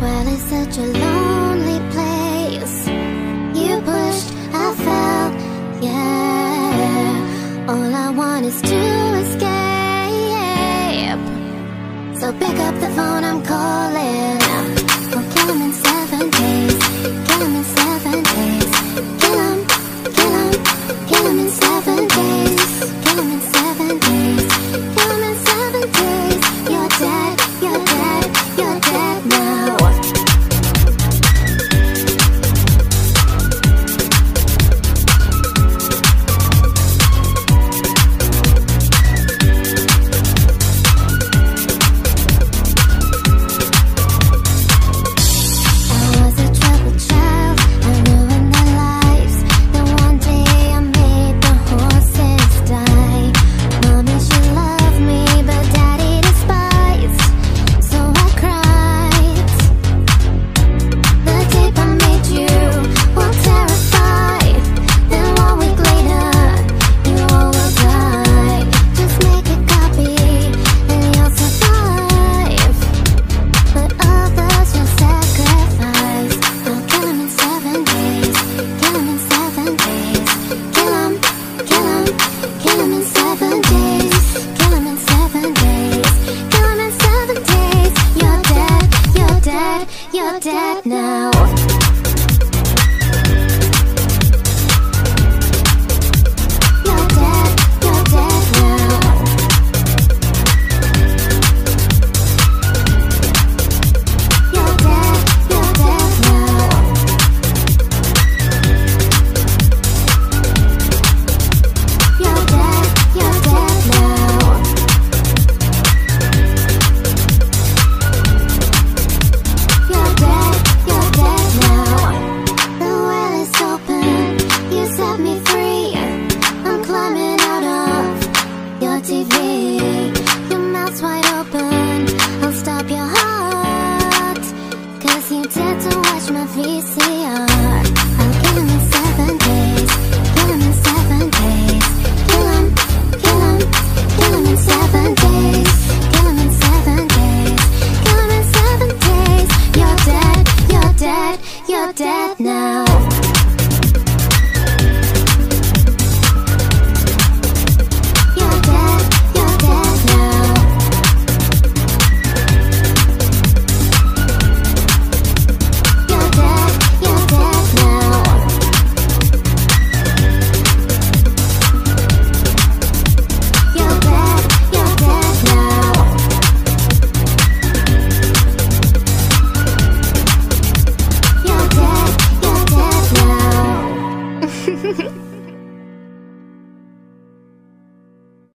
well is such a lonely place. You pushed, I fell, yeah. All I want is to escape. So pick up the phone, I'm calling. We'll kill in seven days Kill him in seven days. Kill him, kill him, kill him in seven days. dad. death now. Mm-hmm.